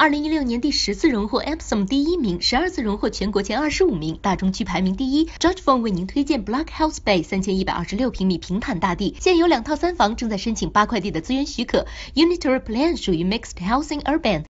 二零一六年第十次荣获 Epsom 第一名，十二次荣获全国前二十五名，大中区排名第一。Judge Phone 为您推荐 Black House Bay 三千一百二十六平米平坦大地，现有两套三房，正在申请八块地的资源许可。Unitary Plan 属于 Mixed Housing Urban。